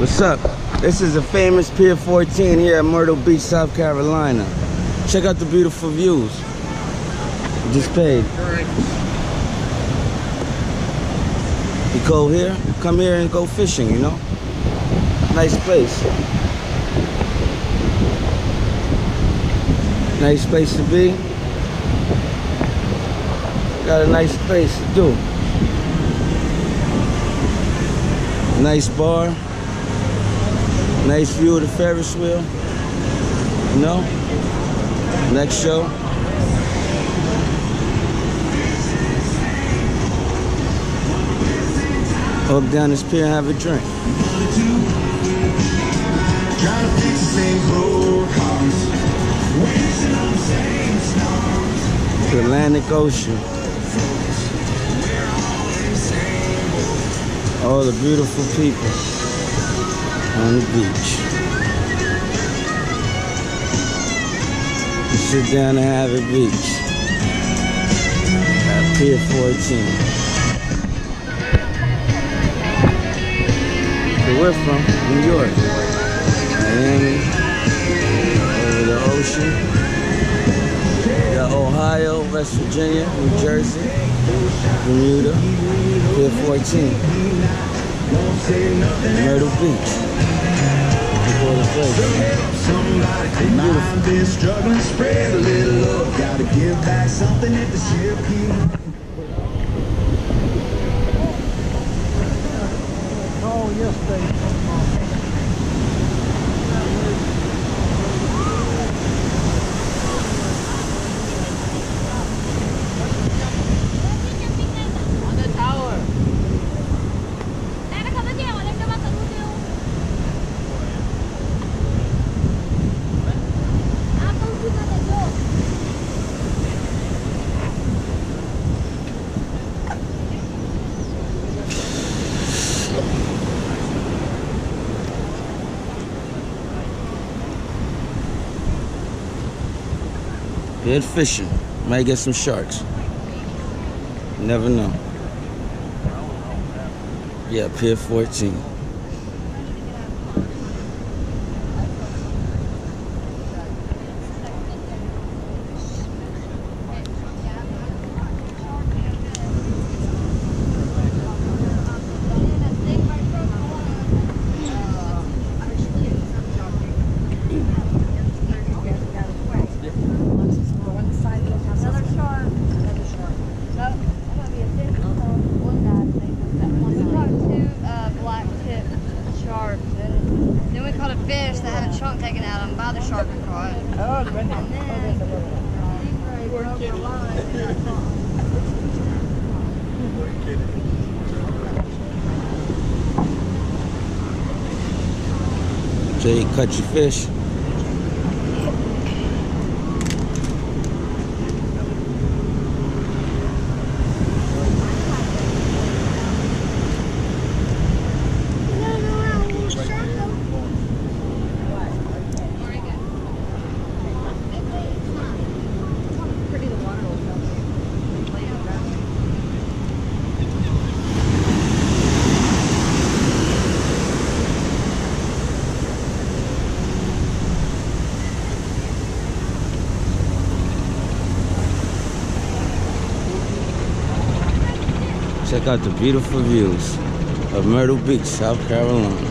What's up? This is a famous Pier 14 here at Myrtle Beach, South Carolina. Check out the beautiful views. Just paid. You go here, come here and go fishing, you know? Nice place. Nice place to be. Got a nice place to do. Nice bar. Nice view of the Ferris wheel. You know? Next show. Up down this pier and have a drink. The Atlantic Ocean. All the beautiful people on the beach. Sit down and have a beach at Pier 14. So we're from New York, Miami, over the ocean. Got Ohio, West Virginia, New Jersey, Bermuda, Pier 14. Myrtle Beach. Before the place. Somebody been struggling, spread a little love. Gotta give back something if the ship Good fishing. Might get some sharks. Never know. Yeah, Pier 14. Another shark. Another shark. Nope. That might be a fish. One guy think that one. We caught two uh, black tip sharks, and then we caught a fish that had a chunk taken out by the shark we caught. Oh. And. So you cut your fish. Pretty the water will come. Check out the beautiful views of Myrtle Beach, South Carolina.